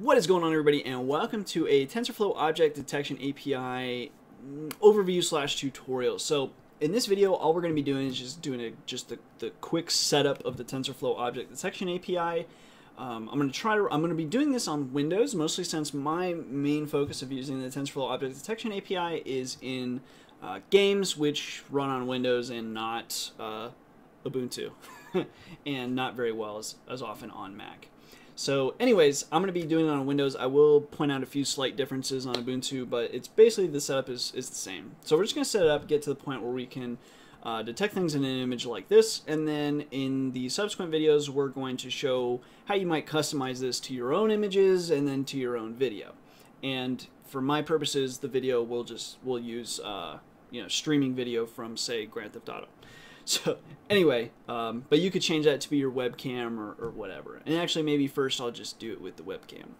What is going on everybody and welcome to a TensorFlow Object Detection API overview slash tutorial. So in this video all we're going to be doing is just doing a, just the, the quick setup of the TensorFlow Object Detection API. Um, I'm going to try to, I'm going to be doing this on Windows mostly since my main focus of using the TensorFlow Object Detection API is in uh, games which run on Windows and not uh, Ubuntu and not very well as, as often on Mac. So anyways, I'm going to be doing it on Windows. I will point out a few slight differences on Ubuntu, but it's basically the setup is, is the same. So we're just going to set it up, get to the point where we can uh, detect things in an image like this, and then in the subsequent videos, we're going to show how you might customize this to your own images and then to your own video. And for my purposes, the video will just, will use, uh, you know, streaming video from, say, Grand Theft Auto. So anyway, um, but you could change that to be your webcam or, or whatever. And actually, maybe first I'll just do it with the webcam.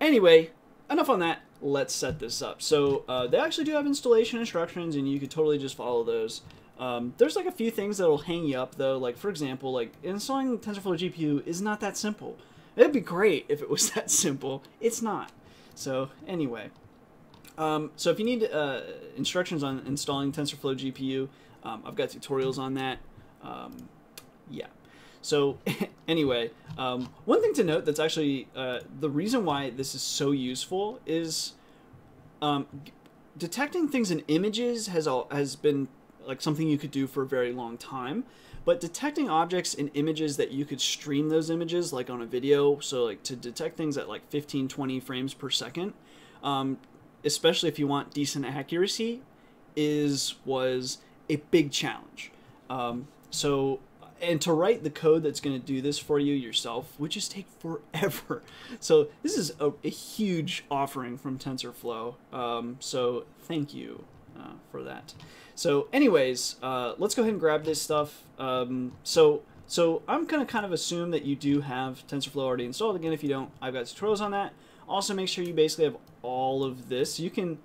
Anyway, enough on that. Let's set this up. So uh, they actually do have installation instructions, and you could totally just follow those. Um, there's like a few things that'll hang you up though. Like for example, like installing TensorFlow GPU is not that simple. It'd be great if it was that simple. It's not. So anyway, um, so if you need uh, instructions on installing TensorFlow GPU, um, I've got tutorials on that. Um, yeah. So anyway, um, one thing to note that's actually uh, the reason why this is so useful is um, detecting things in images has all, has been like something you could do for a very long time. But detecting objects in images that you could stream those images, like on a video, so like to detect things at like 15, 20 frames per second, um, especially if you want decent accuracy, is was a big challenge. Um, so, and to write the code that's going to do this for you yourself would just take forever. So this is a, a huge offering from TensorFlow. Um, so thank you uh, for that. So anyways, uh, let's go ahead and grab this stuff. Um, so so I'm going to kind of assume that you do have TensorFlow already installed. Again, if you don't, I've got tutorials on that. Also, make sure you basically have all of this. You can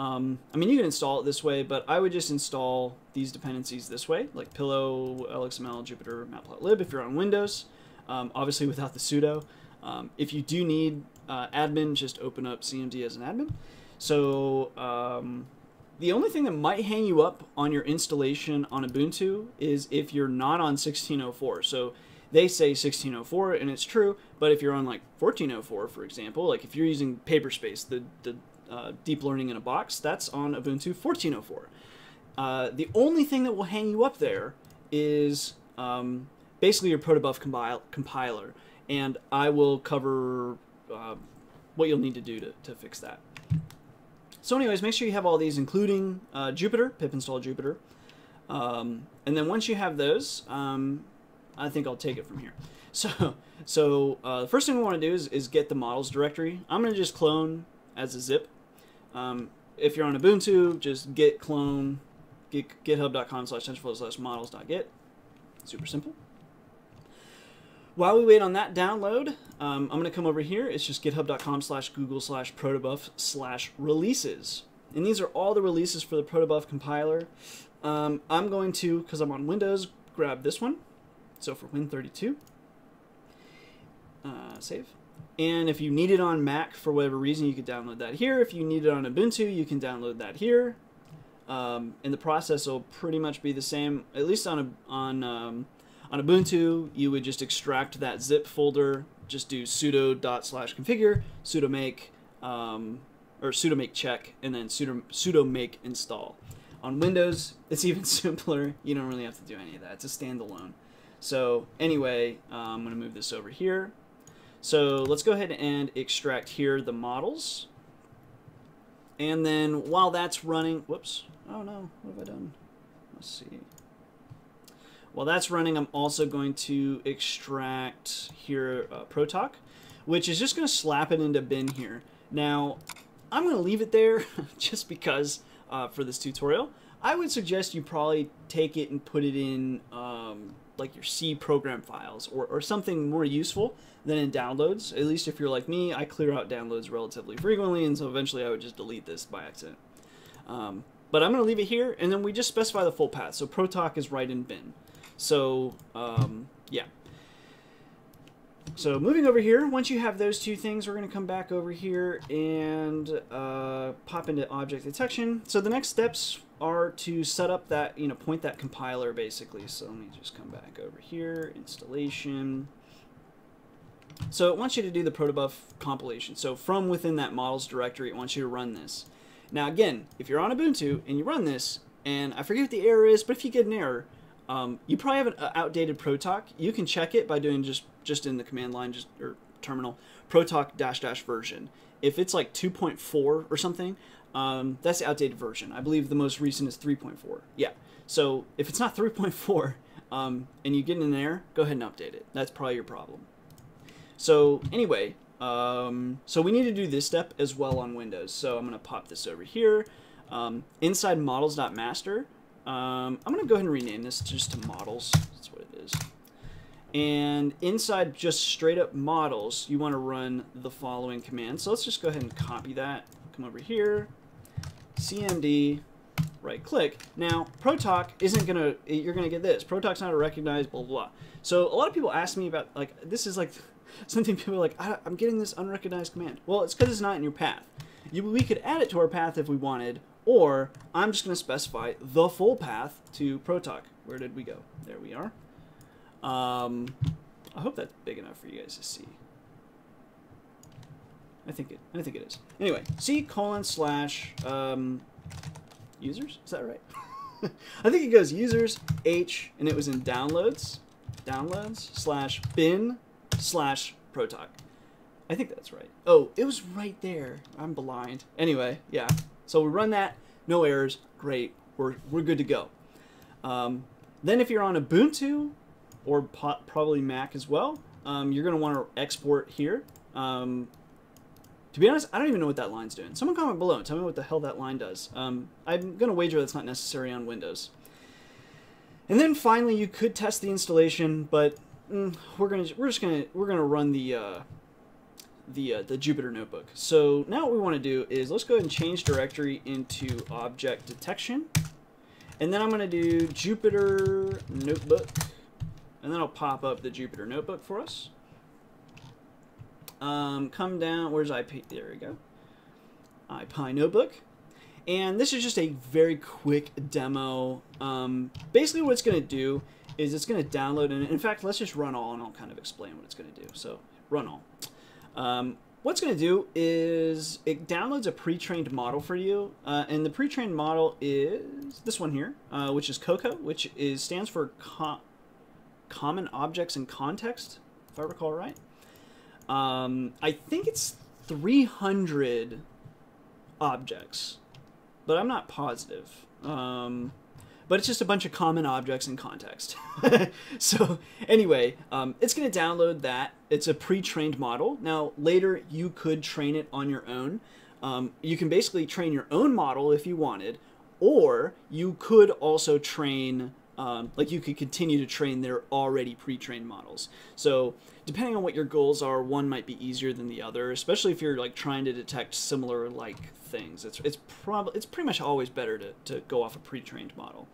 um, I mean, you can install it this way, but I would just install these dependencies this way, like Pillow, LXML, Jupyter, Matplotlib if you're on Windows, um, obviously without the sudo. Um, if you do need uh, admin, just open up CMD as an admin. So um, the only thing that might hang you up on your installation on Ubuntu is if you're not on 1604. So they say 1604 and it's true, but if you're on like 1404, for example, like if you're using Paperspace, the, the uh, deep learning in a box, that's on Ubuntu 14.04. Uh, the only thing that will hang you up there is um, basically your protobuf compil compiler, and I will cover uh, what you'll need to do to, to fix that. So anyways, make sure you have all these, including uh, Jupyter, pip install Jupyter. Um, and then once you have those, um, I think I'll take it from here. So, so uh, the first thing we want to do is, is get the models directory. I'm going to just clone as a zip um, if you're on Ubuntu, just git clone git, github.com slash tensorflow slash models.git. Super simple. While we wait on that download, um, I'm going to come over here. It's just github.com slash google slash protobuf slash releases. And these are all the releases for the protobuf compiler. Um, I'm going to, because I'm on Windows, grab this one. So for Win32, uh, save. And if you need it on Mac for whatever reason, you could download that here. If you need it on Ubuntu, you can download that here. Um, and the process will pretty much be the same. At least on a, on um, on Ubuntu, you would just extract that zip folder. Just do sudo dot slash configure sudo make um, or sudo make check and then sudo sudo make install. On Windows, it's even simpler. You don't really have to do any of that. It's a standalone. So anyway, uh, I'm going to move this over here. So let's go ahead and extract here the models. And then while that's running, whoops, oh no, what have I done? Let's see. While that's running, I'm also going to extract here uh, protoc, which is just going to slap it into bin here. Now, I'm going to leave it there just because uh, for this tutorial. I would suggest you probably take it and put it in um, like your C program files or, or something more useful than in downloads. At least if you're like me, I clear out downloads relatively frequently, and so eventually I would just delete this by accident. Um, but I'm going to leave it here, and then we just specify the full path. So protoc is right in bin. So, um, yeah. So moving over here, once you have those two things, we're going to come back over here and uh, pop into object detection. So the next steps are to set up that, you know, point that compiler basically. So let me just come back over here, installation. So it wants you to do the protobuf compilation. So from within that models directory, it wants you to run this. Now again, if you're on Ubuntu and you run this, and I forget what the error is, but if you get an error, um, you probably have an outdated protoc. You can check it by doing just just in the command line, just or terminal protoc dash dash version. If it's like 2.4 or something, um, that's the outdated version. I believe the most recent is 3.4. Yeah. So if it's not 3.4 um, and you get in there, go ahead and update it. That's probably your problem. So anyway, um, so we need to do this step as well on Windows. So I'm going to pop this over here. Um, inside models.master, um, I'm going to go ahead and rename this just to models. That's what it is. And inside just straight up models, you want to run the following command. So let's just go ahead and copy that. Come over here, cmd, right click. Now, Protoc isn't going to, you're going to get this. Protoc's not a recognized, blah, blah, blah. So a lot of people ask me about, like, this is like something people are like, I'm getting this unrecognized command. Well, it's because it's not in your path. You, we could add it to our path if we wanted, or I'm just going to specify the full path to Protoc. Where did we go? There we are. Um, I hope that's big enough for you guys to see. I think it. I think it is. Anyway, C colon slash um, users. Is that right? I think it goes users H, and it was in downloads, downloads slash bin slash protoc. I think that's right. Oh, it was right there. I'm blind. Anyway, yeah. So we run that, no errors, great, we're, we're good to go. Um, then if you're on Ubuntu, or probably Mac as well, um, you're going to want to export here. Um, to be honest, I don't even know what that line's doing. Someone comment below and tell me what the hell that line does. Um, I'm going to wager that's not necessary on Windows. And then finally, you could test the installation, but mm, we're gonna we're just gonna we're gonna run the uh, the, uh, the Jupyter Notebook. So now what we want to do is let's go ahead and change directory into object detection. And then I'm going to do Jupyter Notebook. And then I'll pop up the Jupyter Notebook for us. Um, come down, where's IP? There we go. IPy Notebook. And this is just a very quick demo. Um, basically what it's going to do is it's going to download, and in fact, let's just run all and I'll kind of explain what it's going to do. So run all. Um, what's going to do is it downloads a pre-trained model for you, uh, and the pre-trained model is this one here, uh, which is COCO, which is stands for Co Common Objects in Context, if I recall right. Um, I think it's 300 objects, but I'm not positive. Um, but it's just a bunch of common objects in context. so anyway, um, it's going to download that. It's a pre-trained model. Now later you could train it on your own. Um, you can basically train your own model if you wanted, or you could also train um, like you could continue to train their already pre-trained models. So depending on what your goals are, one might be easier than the other, especially if you're like trying to detect similar like things. It's it's probably it's pretty much always better to, to go off a pre-trained model.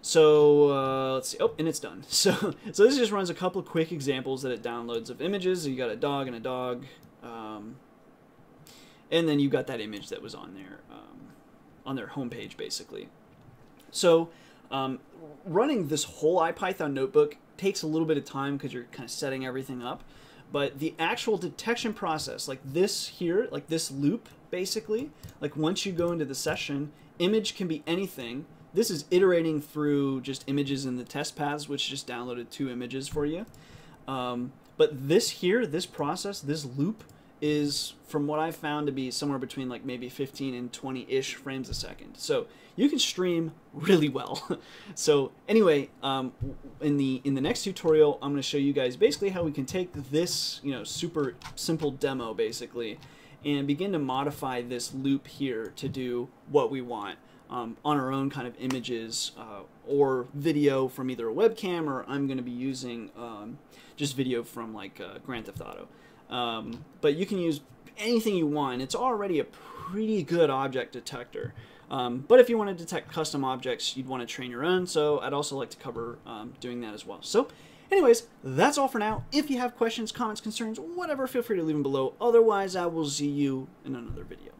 So uh, let's see. Oh, and it's done. So so this just runs a couple quick examples that it downloads of images. You got a dog and a dog, um, and then you got that image that was on their um, on their homepage basically. So um, running this whole IPython notebook takes a little bit of time because you're kind of setting everything up. But the actual detection process, like this here, like this loop, basically, like once you go into the session, image can be anything. This is iterating through just images in the test paths, which just downloaded two images for you. Um, but this here, this process, this loop, is from what I've found to be somewhere between like maybe 15 and 20 ish frames a second. So you can stream really well. so anyway, um, in the in the next tutorial, I'm going to show you guys basically how we can take this you know super simple demo basically and begin to modify this loop here to do what we want. Um, on our own kind of images uh, or video from either a webcam or I'm going to be using um, just video from like uh, Grand Theft Auto. Um, but you can use anything you want. It's already a pretty good object detector. Um, but if you want to detect custom objects, you'd want to train your own. So I'd also like to cover um, doing that as well. So Anyways, that's all for now. If you have questions, comments, concerns, whatever, feel free to leave them below. Otherwise, I will see you in another video.